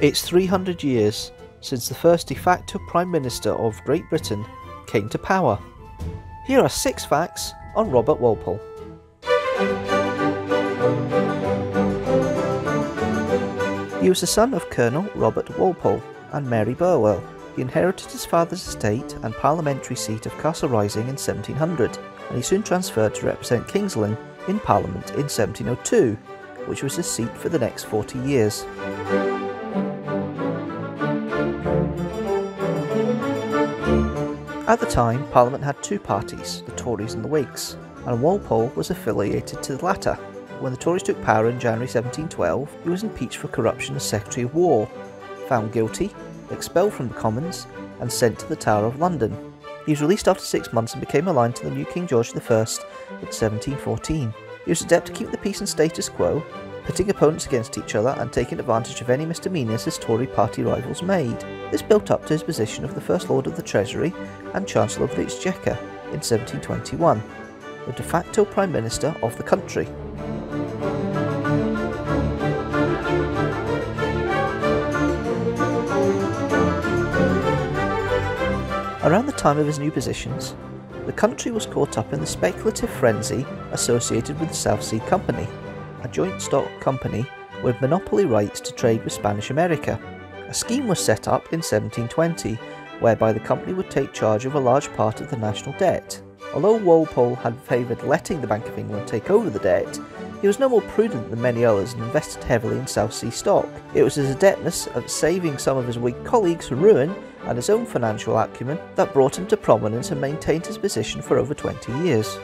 It's 300 years since the first de facto Prime Minister of Great Britain came to power. Here are six facts on Robert Walpole. He was the son of Colonel Robert Walpole and Mary Burwell. He inherited his father's estate and parliamentary seat of Castle Rising in 1700, and he soon transferred to represent King's Lynn in Parliament in 1702, which was his seat for the next 40 years. At the time, Parliament had two parties, the Tories and the Whigs, and Walpole was affiliated to the latter. When the Tories took power in January 1712, he was impeached for corruption as Secretary of War, found guilty, expelled from the Commons, and sent to the Tower of London. He was released after six months and became aligned to the new King George I in 1714. He was adept to keep the peace and status quo, pitting opponents against each other and taking advantage of any misdemeanours his Tory party rivals made. This built up to his position of the First Lord of the Treasury and Chancellor of the Exchequer in 1721, the de facto Prime Minister of the country. Around the time of his new positions, the country was caught up in the speculative frenzy associated with the South Sea Company, a joint stock company with monopoly rights to trade with Spanish America. A scheme was set up in 1720 whereby the company would take charge of a large part of the national debt. Although Walpole had favoured letting the Bank of England take over the debt, he was no more prudent than many others and invested heavily in South Sea stock. It was his adeptness at saving some of his Whig colleagues from ruin and his own financial acumen that brought him to prominence and maintained his position for over 20 years.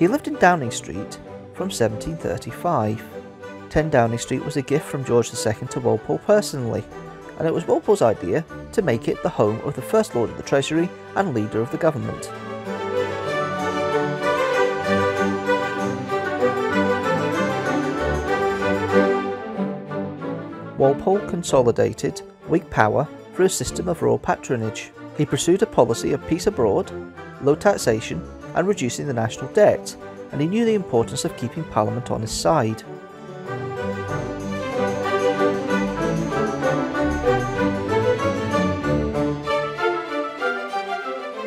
He lived in Downing Street from 1735. 10 Downing Street was a gift from George II to Walpole personally, and it was Walpole's idea to make it the home of the First Lord of the Treasury and leader of the government. Walpole consolidated Whig power through a system of royal patronage. He pursued a policy of peace abroad, low taxation, and reducing the national debt, and he knew the importance of keeping Parliament on his side.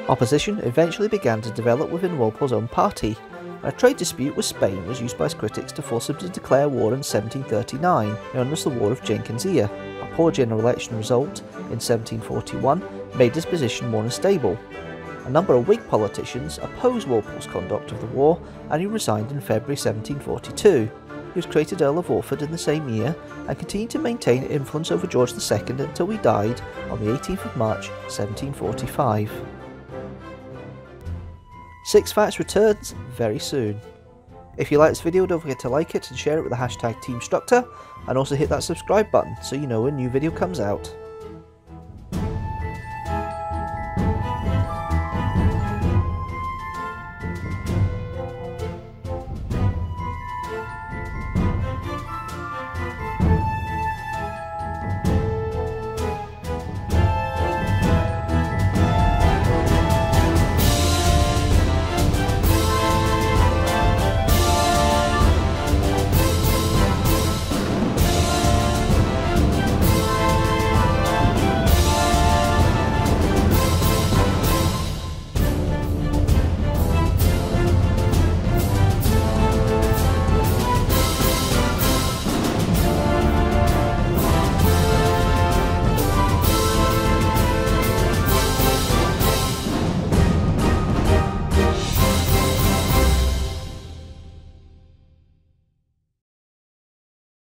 Opposition eventually began to develop within Walpole's own party, and a trade dispute with Spain was used by his critics to force him to declare war in 1739, known as the War of Jenkins' Ear. A poor general election result in 1741 made his position more unstable, a number of Whig politicians opposed Walpole's conduct of the war and he resigned in February 1742. He was created Earl of Orford in the same year and continued to maintain influence over George II until he died on the 18th of March 1745. Six Facts returns very soon. If you like this video don't forget to like it and share it with the hashtag TeamStructor and also hit that subscribe button so you know when a new video comes out.